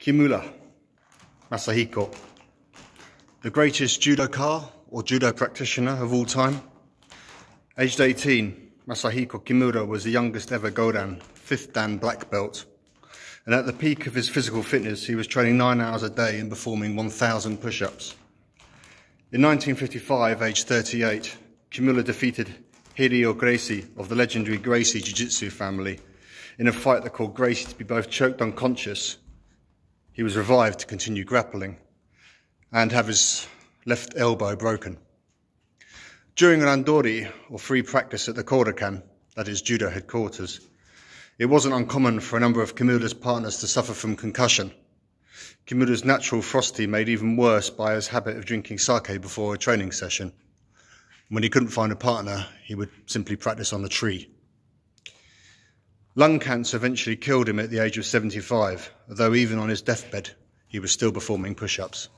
Kimura Masahiko, the greatest judoka or judo practitioner of all time. Aged 18, Masahiko Kimura was the youngest ever Godan, fifth Dan black belt. And at the peak of his physical fitness, he was training nine hours a day and performing 1,000 push-ups. In 1955, aged 38, Kimura defeated Helio Gracie of the legendary Gracie Jiu-Jitsu family in a fight that caused Gracie to be both choked unconscious he was revived to continue grappling and have his left elbow broken. During an randori, or free practice at the Kodokan, that is judo headquarters, it wasn't uncommon for a number of Kimura's partners to suffer from concussion. Kimura's natural frosty made even worse by his habit of drinking sake before a training session. When he couldn't find a partner, he would simply practice on the tree. Lung cancer eventually killed him at the age of 75, though even on his deathbed, he was still performing push-ups.